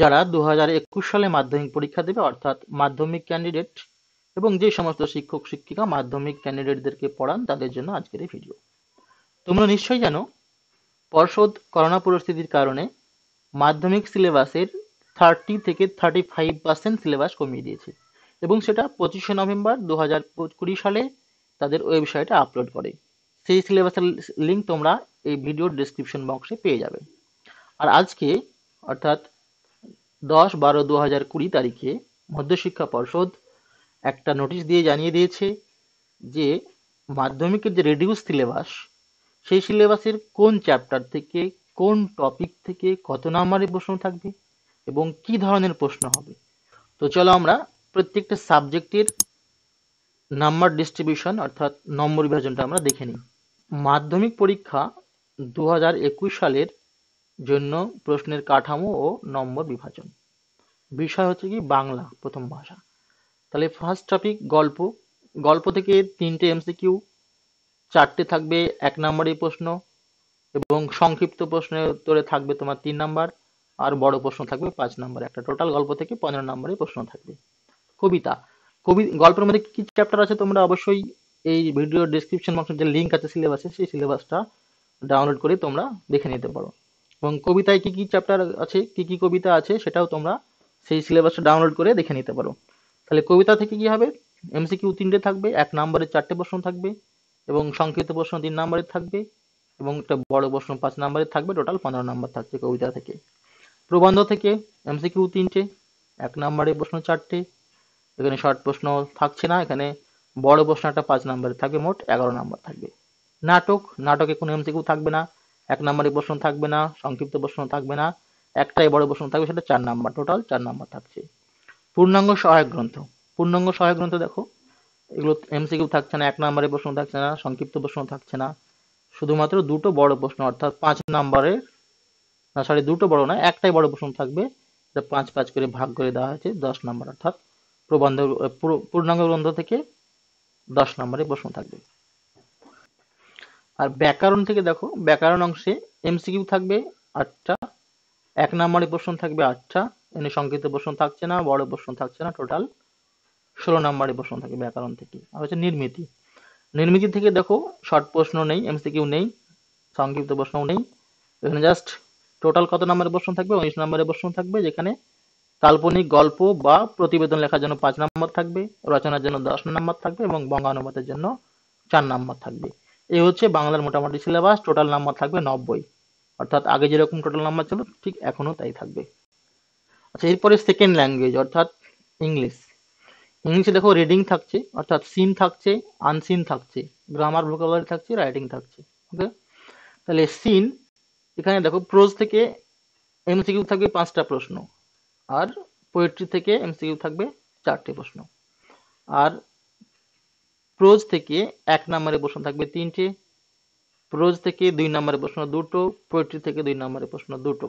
যারা দু হাজার একুশ সালে মাধ্যমিক পরীক্ষা দেবে, অর্থাৎ মাধ্যমিক ক্যান্ডিডেট এবং যে সমস্ত শিক্ষক, শিক্ষিকা মাধ্যমিক ক্যান্ডিডেটদেরকে পড়ান, তাদের জন্য আজকের এই ভিডিও তোমরা নিশ্চয়ই জানো, পর্ষদ করোনা পরিস্থিতির কারণে মাধ্যমিক সিলেবাসের থার্টি থেকে থার্টি ফাইভ পার্সেন্ট সিলেবাস কমিয়ে দিয়েছে এবং সেটা পঁচিশে নভেম্বর দু হাজার কুড়ি সালে তাদের ওয়েবসাইটে আপলোড করে। সেই সিলেবাসের লিঙ্ক তোমরা এই ভিডিওর ডিসক্রিপশন বক্সে পেয়ে যাবে। আর আজকে, অর্থাৎ দশ বারো দু হাজার কুড়ি তারিখে মধ্যশিক্ষা পর্ষদ একটা নোটিশ দিয়ে জানিয়ে দিয়েছে যে মাধ্যমিকের যে রেডিউস সিলেবাস সেই সিলেবাসের কোন চ্যাপ্টার থেকে, কোন টপিক থেকে কত নাম্বারের প্রশ্ন থাকবে এবং কি ধরনের প্রশ্ন হবে। তো চলো আমরা প্রত্যেকটা সাবজেক্টের নাম্বার ডিস্ট্রিবিউশন অর্থাৎ নম্বর বিভাজনটা আমরা দেখে নিই। মাধ্যমিক পরীক্ষা দু হাজার একুশ সালের জন্য প্রশ্নের কাঠামো ও নম্বর বিভাজন। বিষয় হচ্ছে কি বাংলা প্রথম ভাষা। তাহলে ফার্স্ট টপিক গল্প। গল্প থেকে তিনটে এমসিকিউ চারটে থাকবে এক নম্বরের প্রশ্ন এবং সংক্ষিপ্ত প্রশ্নের উত্তরে থাকবে তোমার তিন নাম্বার আর বড় প্রশ্ন থাকবে পাঁচ নাম্বার। একটা টোটাল গল্প থেকে পনেরো নম্বরের প্রশ্ন থাকবে। কবিতা। কবি গল্পের মধ্যে কি চ্যাপ্টার আছে তোমরা অবশ্যই এই ভিডিও ডিসক্রিপশন বক্সে যে লিঙ্ক আছে সিলেবাসে সেই সিলেবাসটা ডাউনলোড করে তোমরা দেখে নিতে পারো। এবং কবিতায় কি কি চ্যাপ্টার আছে, কি কি কবিতা আছে সেটাও তোমরা সেই সিলেবাসটা ডাউনলোড করে দেখে নিতে পারো। তাহলে কবিতা থেকে কি হবে? এমসিকিউ তিনটে থাকবে, এক নম্বরের চারটে প্রশ্ন থাকবে এবং সংক্ষিপ্ত প্রশ্ন তিন নম্বরের থাকবে এবং একটা বড় প্রশ্ন পাঁচ নম্বরের থাকবে টোটাল পনেরো নম্বর থাকছে কবিতা থেকে। প্রবন্ধ থেকে এমসিকিউ তিনটে, এক নম্বরের প্রশ্ন চারটে, এখানে শর্ট প্রশ্ন থাকছে না, এখানে বড় প্রশ্ন একটা পাঁচ নম্বরের থাকবে, মোট এগারো নম্বর থাকবে। নাটক, নাটকে কোনো এমসিকিউ থাকবে না, এক নম্বরের প্রশ্ন থাকবে না, সংক্ষিপ্ত প্রশ্ন থাকবে না একটাই বড় প্রশ্ন থাকবে, সেটা চার নাম্বার টোটাল চার নাম্বার থাকছে। পূর্ণাঙ্গ সহায়ক গ্রন্থ। পূর্ণাঙ্গ সহায়ক গ্রন্থ দেখো, এগুলো এমসিকিউ থাকছে না, এক নম্বরের প্রশ্ন থাকছে না, সংক্ষিপ্ত প্রশ্ন থাকছে না। শুধুমাত্র দুটো বড় প্রশ্ন, অর্থাৎ পাঁচ নম্বরের, না সরি দুটো বড় না, একটাই বড় প্রশ্ন থাকবে, এটা পাঁচ পাঁচ করে ভাগ করে দেওয়া হয়েছে, দশ নম্বর, অর্থাৎ প্রবন্ধ পূর্ণাঙ্গ গ্রন্থ থেকে দশ নম্বরে প্রশ্ন থাকবে। আর ব্যাকরণ থেকে দেখো, ব্যাকরণ অংশে এমসিকিউ থাকবে আটটা এক নম্বরে প্রশ্ন থাকবে আটটা এনে সংক্ষিপ্ত প্রশ্ন থাকছে না, বড় প্রশ্ন থাকছে না টোটাল ষোলো নম্বরে প্রশ্ন থাকবে ব্যাকরণ থেকে, আর হচ্ছে নির্মিতি। নির্মিতি থেকে দেখো শর্ট প্রশ্ন নেই এমসিকিউ নেই, সংক্ষিপ্ত প্রশ্নও নেই। এখানে জাস্ট টোটাল কত নম্বরের প্রশ্ন থাকবে? উনিশ নম্বরের প্রশ্ন থাকবে, যেখানে কাল্পনিক গল্প বা প্রতিবেদন লেখার জন্য পাঁচ নম্বর থাকবে, রচনার জন্য দশ নম্বর থাকবে এবং বঙ্গানুবাদের জন্য চার নম্বর থাকবে। এই হচ্ছে বাংলার মোটামুটি সিলেবাস টোটাল নাম্বার থাকবে নব্বই। অর্থাৎ আগে যেরকম টোটাল নাম্বার ছিল, ঠিক এখনও তাই থাকবে। আচ্ছা এরপরে সেকেন্ড ল্যাঙ্গুয়েজ অর্থাৎ ইংলিশ ইংলিশে দেখো রিডিং থাকছে, অর্থাৎ সিন থাকছে আনসিন থাকছে গ্রামার ভোকাবুলারি থাকছে রাইটিং থাকছে ওকে তাহলে সিন এখানে দেখো প্রোজ থেকে এমসিকিউ থাকবে পাঁচটা প্রশ্ন, আর পোয়েট্রি থেকে এমসিকিউ থাকবে চারটে প্রশ্ন। আর প্রোজ থেকে এক নম্বরের প্রশ্ন থাকবে তিনটে প্রোজ থেকে দুই নম্বরের প্রশ্ন দুটো, পোয়েট্রি থেকে দুই নম্বরের প্রশ্ন দুটো।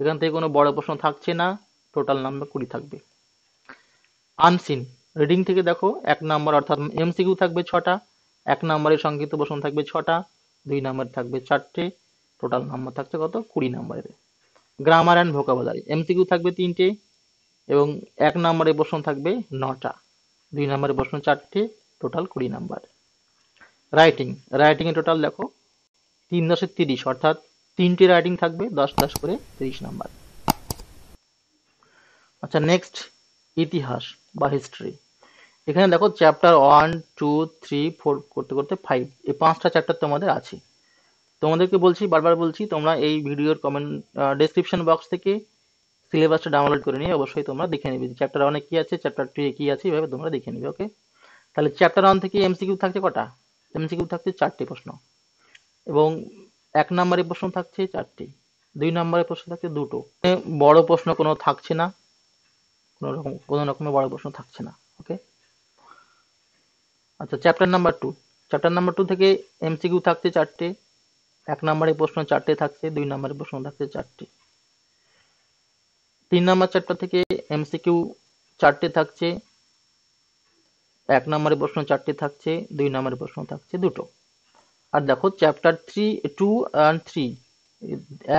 এখান থেকে কোনো বড় প্রশ্ন থাকছে না, টোটাল নাম্বার কুড়ি থাকবে। আনসিন, রিডিং থেকে দেখো, এক নম্বর অর্থাৎ এমসিকিউ থাকবে ছটা, এক নম্বরের সংক্ষিপ্ত প্রশ্ন থাকবে ছটা, দুই নম্বর থাকবে চারটে, টোটাল নাম্বার থাকছে কত? কুড়ি নম্বরের। গ্রামার অ্যান্ড ভোকাবুলারি, এমসিকিউ থাকবে তিনটে এবং এক নম্বরে প্রশ্ন থাকবে নটা, দুই নম্বরে প্রশ্ন চারটে, টোটাল কুড়ি নাম্বার। রাইটিং রাইটিং টোটাল দেখো তিন দশে তিরিশ, অর্থাৎ তিনটি রাইটিং থাকবে, দশ দশ করে তিরিশ নাম্বার। আচ্ছা নেক্সট ইতিহাস বা হিস্ট্রি এখানে দেখো chapter one two three four করতে করতে ফাইভ এই পাঁচটা চ্যাপ্টার তোমাদের আছে। তোমাদেরকে বলছি, বারবার বলছি, তোমরা এই ভিডিওর কমেন্ট ডেসক্রিপশন বক্স থেকে সিলেবাসটা ডাউনলোড করে নিয়ে অবশ্যই তোমরা দেখে নেবে চ্যাপ্টার ওয়ানে কী আছে চ্যাপ্টার টু এ কি আছে, এভাবে তোমরা দেখে নেবে ওকে তাহলে চ্যাপ্টার ওয়ান থেকে এমসিকিউ থাকছে কটা? এমসিকিউ থাকছে চারটে প্রশ্ন। এবং এক নম্বরের প্রশ্ন থাকছে চারটি। দুই নম্বরের প্রশ্ন থাকছে দুটো। বড় প্রশ্ন কোনো থাকছে না। কোনো রকম, কোনো রকমের বড় প্রশ্ন থাকছে না ওকে আচ্ছা chapter number two chapter number two থেকে এমসিকিউ থাকছে চারটে। এক নম্বরের প্রশ্ন চারটে থাকছে, দুই নম্বরের প্রশ্ন থাকছে চারটে। তিন নম্বর চ্যাপ্টার থেকে এমসিকিউ চারটে থাকছে। এক নম্বরের প্রশ্ন চারটে থাকছে, দুই নম্বরের প্রশ্ন থাকছে দুটো। আর দেখো chapter three two and three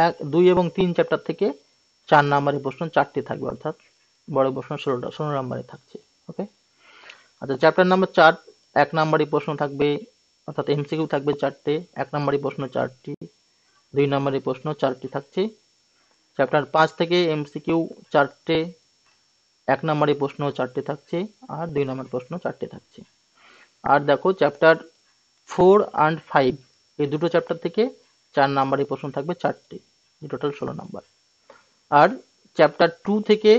এক, দুই এবং তিন চ্যাপ্টার থেকে চার নাম্বারের প্রশ্ন চারটে থাকবে, অর্থাৎ বড় প্রশ্ন ষোলোটা, ষোলো নাম্বারে থাকছে ওকে আচ্ছা চ্যাপ্টার নাম্বার চার, এক নাম্বারই প্রশ্ন থাকবে, অর্থাৎ এমসিকিউ থাকবে চারটে, এক নাম্বারই প্রশ্ন চারটি, দুই নাম্বারের প্রশ্ন চারটি থাকছে। চ্যাপ্টার পাঁচ থেকে এমসিকিউ চারটে এক নাম্বারের প্রশ্ন চারটে থাকছে আর দুই নাম্বার প্রশ্ন চারটে থাকছে। আর দেখো চ্যাপ্টার ফোর অ্যান্ড ফাইভ এই দুটো চ্যাপ্টার থেকে চার নাম্বারের প্রশ্ন থাকবে চারটে টোটাল ষোলো নাম্বার। আর চ্যাপ্টার টু থেকে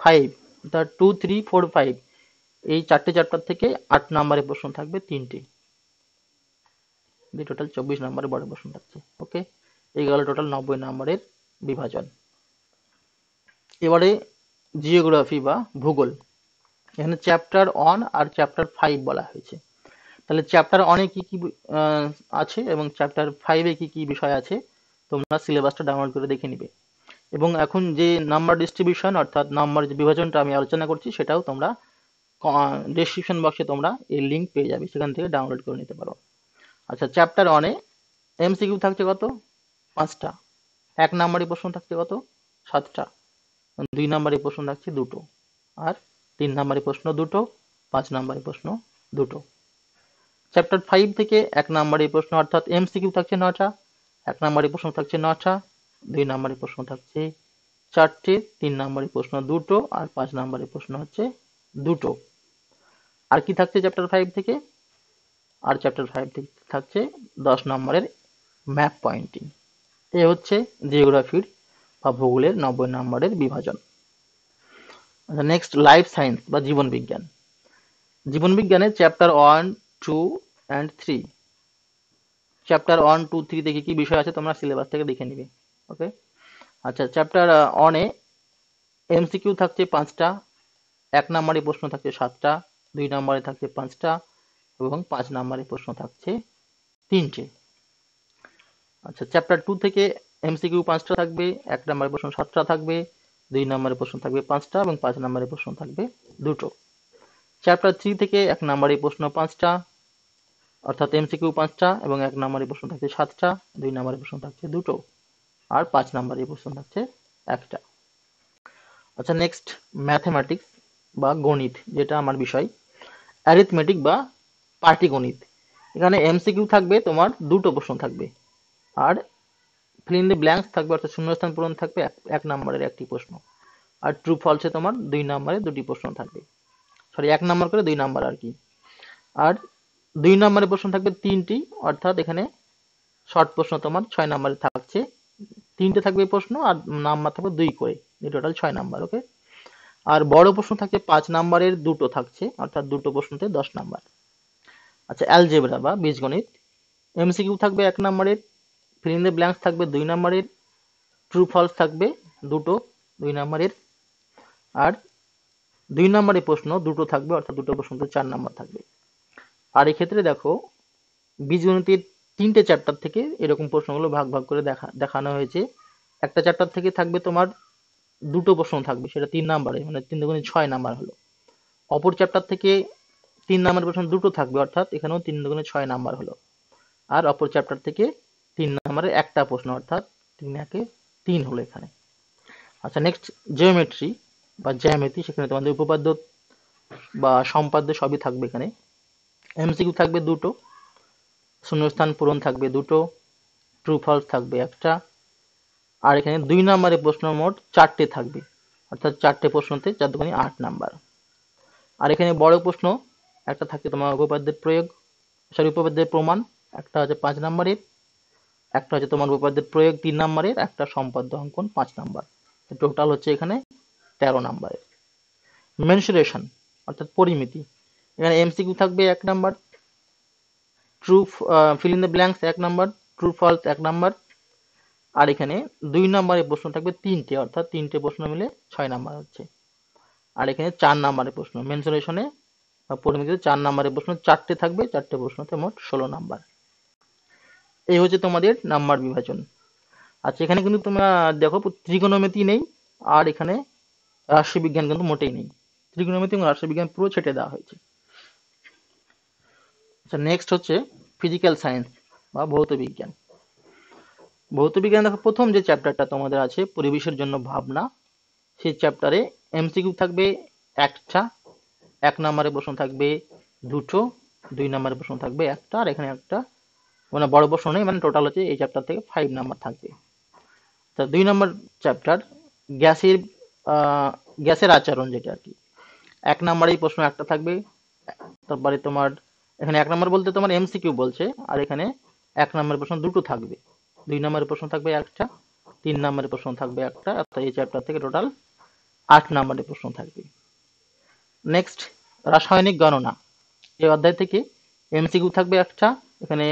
ফাইভ অর্থাৎ টু থ্রি ফোর ফাইভ এই চারটে চ্যাপ্টার থেকে আট নাম্বারের প্রশ্ন থাকবে তিনটে। টোটাল চব্বিশ নাম্বারের বড় প্রশ্ন থাকছে ওকে এই গেল টোটাল নব্বই নাম্বারের বিভাজন। এবারে জিওগ্রাফি বা ভূগোল। এখানে চ্যাপ্টার ওয়ান আর চ্যাপ্টার ফাইভ বলা হয়েছে। তাহলে চ্যাপ্টার ওয়ানে কি কি আছে এবং চ্যাপ্টার ফাইভে কি কি বিষয় আছে, তোমরা সিলেবাসটা ডাউনলোড করে দেখে নিবে। এবং এখন যে নাম্বার ডিস্ট্রিবিউশন অর্থাৎ নাম্বার যে বিভাজনটা আমি আলোচনা করছি, সেটাও তোমরা ডিসক্রিপশন বক্সে তোমরা এই লিঙ্ক পেয়ে যাবে, সেখান থেকে ডাউনলোড করে নিতে পারো। আচ্ছা চ্যাপ্টার ওয়ানে এমসিকিউ থাকছে কত? পাঁচটা। এক নাম্বারের প্রশ্ন থাকছে কত? সাতটা। দুই নাম্বারের প্রশ্ন থাকছে দুটো। আর তিন নাম্বারের প্রশ্ন দুটো, পাঁচ নাম্বারের প্রশ্ন দুটো। চ্যাপ্টার ফাইভ থেকে এক নাম্বারের প্রশ্ন, অর্থাৎ এমসিকিউ থাকছে নটা এক নাম্বারের প্রশ্ন থাকছে নটা দুই নাম্বারের প্রশ্ন থাকছে চারটে, তিন নাম্বারের প্রশ্ন দুটো, আর পাঁচ নাম্বারের প্রশ্ন হচ্ছে দুটো। আর কি থাকছে চ্যাপ্টার ফাইভ থেকে? আর চ্যাপ্টার ফাইভ থেকে থাকছে দশ নম্বরের ম্যাপ পয়েন্টিং এ হচ্ছে জিওগ্রাফির বা ভূগোলের নব্বই নম্বরের বিভাজন। আচ্ছা নেক্সট লাইফ সায়েন্স বা জীবন বিজ্ঞান। জীবন বিজ্ঞানের chapter one two and three chapter one two three থেকে কি বিষয় আছে তোমরা সিলেবাস থেকে দেখে নিবে ওকে আচ্ছা চ্যাপ্টার ওয়ানে এমসিকিউ থাকছে পাঁচটা, এক নম্বরে প্রশ্ন থাকছে সাতটা, দুই নম্বরে থাকছে পাঁচটা, এবং পাঁচ নম্বরে প্রশ্ন থাকছে তিনটে। আচ্ছা চ্যাপ্টার টু থেকে এমসিকিউ পাঁচটা থাকবে, এক নম্বরের প্রশ্ন সাতটা থাকবে, দুই নম্বরের প্রশ্ন থাকবে পাঁচটা এবং পাঁচ নম্বরের প্রশ্ন থাকবে দুটো। চ্যাপ্টার থ্রি থেকে এক নম্বরের প্রশ্ন পাঁচটা, অর্থাৎ এমসিকিউ পাঁচটা এবং এক নম্বরের প্রশ্ন থাকছে সাতটা, দুই নম্বরের প্রশ্ন থাকছে দুটো, আর পাঁচ নম্বরের প্রশ্ন থাকছে একটা। আচ্ছা নেক্সট ম্যাথমেটিক্স বা গণিত, যেটা আমার বিষয়। অ্যারিথমেটিক বা পাটিগণিত। এখানে এমসিকিউ থাকবে, তোমার দুটো প্রশ্ন থাকবে। আর ফিল ইন দ্য ব্ল্যাঙ্কস থাকবে, অর্থাৎ শূন্যস্থান পূরণ থাকবে, এক নম্বরের একটি প্রশ্ন। আর ট্রু ফলসে তোমার দুই নম্বরে দুটি প্রশ্ন থাকবে। সরি এক নম্বর করে দুই নম্বর আর কি। আর দুই নম্বরের প্রশ্ন থাকবে তিনটি, অর্থাৎ এখানে শর্ট প্রশ্ন তোমার ছয় নম্বরে থাকছে। তিনটে থাকবে প্রশ্ন, আর নাম্বার থাকবে দুই করে টোটাল ছয় নাম্বার ওকে আর বড় প্রশ্ন থাকছে পাঁচ নাম্বারের দুটো থাকছে, অর্থাৎ দুটো প্রশ্নতে দশ নাম্বার আচ্ছা অ্যালজেব্রা বা বীজগণিত। এমসিকিউ থাকবে এক নম্বরের ফিল ব্ল্যাঙ্কস থাকবে দুই নম্বরের ট্রু ফলস থাকবে দুটো, দুই নম্বরের আর দুই নম্বরের প্রশ্ন, দুটো থাকবে, অর্থাৎ দুটো প্রশ্নতে চার নাম্বার থাকবে। আর এক্ষেত্রে দেখো, বীজগণিতের তিনটে চ্যাপ্টার থেকে এরকম প্রশ্নগুলো ভাগ ভাগ করে দেখা, দেখানো হয়েছে। একটা চ্যাপ্টার থেকে থাকবে তোমার দুটো প্রশ্ন থাকবে, সেটা তিন নাম্বারে মানে তিন দুগুণে ছয় নাম্বার হলো। অপর চ্যাপ্টার থেকে তিন নাম্বার প্রশ্ন দুটো থাকবে, অর্থাৎ এখানেও তিন দুগুণে ছয় নাম্বার হলো। আর অপর চ্যাপ্টার থেকে তিন নাম্বারের একটা প্রশ্ন, অর্থাৎ তিন একে তিন হলো এখানে। আচ্ছা নেক্সট জিওমেট্রি বা জ্যামিতি, সেখানে তোমাদের উপপাদ্য বা সম্পাদ্য সবই থাকবে এখানে। এমসিকিউ থাকবে দুটো, শূন্যস্থান পূরণ থাকবে দুটো ট্রু ফলস থাকবে একটা। আর এখানে দুই নম্বরের প্রশ্ন মোট চারটে থাকবে, অর্থাৎ চারটে প্রশ্নতে চার দুখানি আট নাম্বার। আর এখানে বড় প্রশ্ন, একটা থাকে তোমার উপপাদ্যের প্রয়োগ সরি উপপাদ্যের প্রমাণ, একটা হচ্ছে পাঁচ নাম্বারের। একটা হচ্ছে তোমার উপপাদ্যের প্রয়োগ তিন নাম্বারের, একটা সম্পাদ্য অঙ্কন পাঁচ নাম্বার। টোটাল হচ্ছে এখানে তেরো নাম্বারের। মেনসুরেশন অর্থাৎ পরিমিতি। এখানে এমসিকিউ থাকবে এক number. True fill in the blanks এক নাম্বার। ট্রু ফলস এক নাম্বার। আর এখানে দুই নম্বরের প্রশ্ন থাকবে তিনটে, অর্থাৎ তিনটে প্রশ্ন মিলে ছয় নাম্বার হচ্ছে। আর এখানে চার নাম্বারের প্রশ্ন। মেনসুরেশনে পরিমিতিতে চার নাম্বারের প্রশ্ন চারটে থাকবে, চারটে প্রশ্নতে মোট ষোলো নাম্বার। এই হচ্ছে তোমাদের নাম্বার বিভাজন। আচ্ছা এখানে কিন্তু তোমরা দেখো, ত্রিকোণমিতি নেই, আর এখানে রাষ্ট্রবিজ্ঞান কিন্তু মোটেই নেই। ত্রিকোণমিতি এবং রাষ্ট্রবিজ্ঞান পুরো ছেটে দেওয়া হয়েছে। আচ্ছা নেক্সট হচ্ছে ফিজিক্যাল সায়েন্স বা ভৌত বিজ্ঞান। ভৌতবিজ্ঞান দেখো, প্রথম যে চ্যাপ্টারটা তোমাদের আছে, পরিবেশের জন্য ভাবনা, সেই চ্যাপ্টারে এমসিকিউ থাকবে একটা, এক নম্বরের প্রশ্ন থাকবে দুটো, দুই নম্বরের প্রশ্ন থাকবে একটা, আর এখানে একটা মানে বড় প্রশ্ন নেই মানে টোটাল হচ্ছে এই চ্যাপ্টার থেকে ফাইভ নাম্বার থাকবে। তা দুই নম্বর চ্যাপ্টার গ্যাসের গ্যাসের আচরণ যেটা আর কি। এক নম্বরেই প্রশ্ন একটা থাকবে, তারপরে তোমার, এখানে এক নম্বর বলতে তোমার এমসিকিউ বলছে, আর এখানে এক নম্বরের প্রশ্ন দুটো থাকবে। দুই নম্বরের প্রশ্ন থাকবে একটা, তিন নম্বরের প্রশ্ন থাকবে একটা অর্থাৎ এই চ্যাপ্টার থেকে টোটাল আট নম্বরের প্রশ্ন থাকবে। নেক্সট রাসায়নিক গণনা। এই অধ্যায় থেকে এমসিকিউ থাকবে একটা, এখানে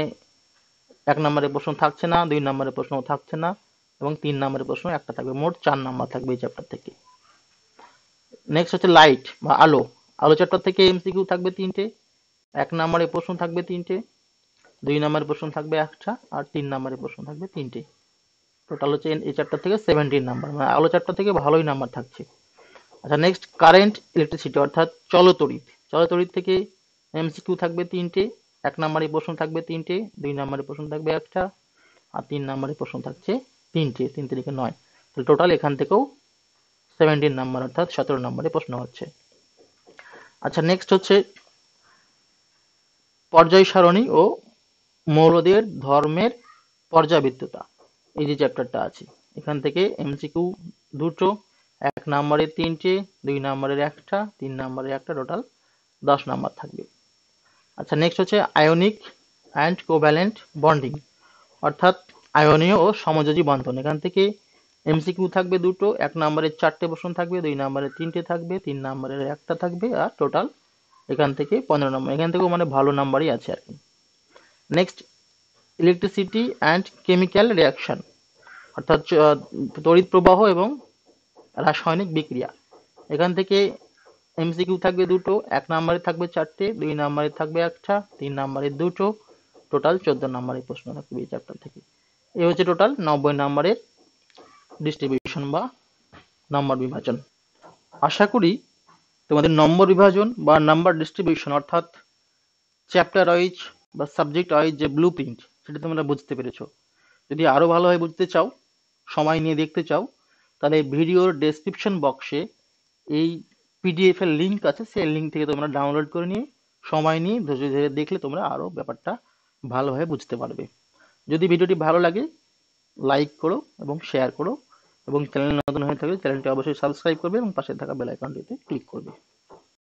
এক নম্বরের প্রশ্ন থাকছে না, দুই নম্বরের প্রশ্ন থাকছে না এবং তিন নম্বরের প্রশ্ন একটা থাকবে। মোট চার নাম্বার থাকবে এই চ্যাপ্টার থেকে। নেক্সট হচ্ছে লাইট বা আলো। আলো চ্যাপ্টার থেকে এমসিকিউ থাকবে তিনটে, এক নম্বরের প্রশ্ন থাকবে তিনটে, দুই নম্বরের প্রশ্ন থাকবে একটা, আর তিন নম্বরের প্রশ্ন থাকবে তিনটে। টোটাল হচ্ছে এই চ্যাপ্টার থেকে সেভেন্টিন নাম্বার মানে আলো চ্যাপ্টার থেকে ভালোই নাম্বার থাকছে। আচ্ছা নেক্সট কারেন্ট ইলেকট্রিসিটি অর্থাৎ চলতড়িৎ চলতড়িৎ থেকে এমসিকিউ থাকবে তিনটে এক নম্বরের প্রশ্ন থাকবে তিনটে, দুই নম্বরের প্রশ্ন থাকবে একটা, আর তিন নম্বরের প্রশ্ন থাকছে তিনটে, তিন তারিখে নয়। তাহলে টোটাল এখান থেকেও সেভেন্টিন নাম্বার অর্থাৎ সতেরো নম্বরে প্রশ্ন হচ্ছে। আচ্ছা নেক্সট হচ্ছে পর্যায় সারণী ও মৌলদের ধর্মের পর্যাবৃত্ততা। এই যে চ্যাপ্টারটা আছে, এখান থেকে এমসিকিউ দুটো, এক নম্বরের তিনটে, দুই নম্বরের একটা, তিন নম্বরের একটা টোটাল দশ নাম্বার থাকবে। আচ্ছা নেক্সট হচ্ছে আয়নিক অ্যান্ড কোভ্যালেন্ট বন্ডিং অর্থাৎ আয়নীয় ও সমযোজী বন্ধন। এখান থেকে এমসিকিউ থাকবে দুটো, এক নম্বরের চারটে প্রশ্ন থাকবে, দুই নম্বরের তিনটে থাকবে, তিন নম্বরের একটা থাকবে, আর টোটাল এখান থেকে পনেরো নম্বর। এখান থেকেও মানে ভালো নাম্বারই আছে আর কি। Next electricity and chemical reaction অর্থাৎ তড়িৎ প্রবাহ এবং রাসায়নিক বিক্রিয়া। এখান থেকে এমসিকিউ থাকবে দুটো, এক নম্বরে থাকবে চারটে, দুই নম্বরে থাকবে একটা, তিন নম্বরে দুটো, টোটাল চোদ্দ নম্বরের প্রশ্ন থাকবে এই চ্যাপ্টার থেকে। এ হচ্ছে টোটাল নব্বই নম্বরের ডিস্ট্রিবিউশন বা নম্বর বিভাজন। আশা করি তোমাদের নম্বর বিভাজন বা নাম্বার ডিস্ট্রিবিউশন অর্থাৎ চ্যাপ্টার ওয়াইজ বা সাবজেক্ট ওয়াইজ যে ব্লু প্রিন্ট সেটা তোমরা বুঝতে পেরেছ। যদি আরও ভালোভাবে বুঝতে চাও, সময় নিয়ে দেখতে চাও, তাহলে ভিডিওর ডেসক্রিপশন বক্সে এই পিডিএফ এর লিঙ্ক আছে, সেই লিঙ্ক থেকে তোমরা ডাউনলোড করে নিয়ে, সময় নিয়ে, ধৈর্য ধরে দেখলে তোমরা আরও ব্যাপারটা ভালোভাবে বুঝতে পারবে। যদি ভিডিওটি ভালো লাগে লাইক করো এবং শেয়ার করো এবং চ্যানেল নতুন হয়ে থাকলে চ্যানেলটি অবশ্যই সাবস্ক্রাইব করবে এবং পাশে থাকা বেল আইকনটিতে ক্লিক করবে।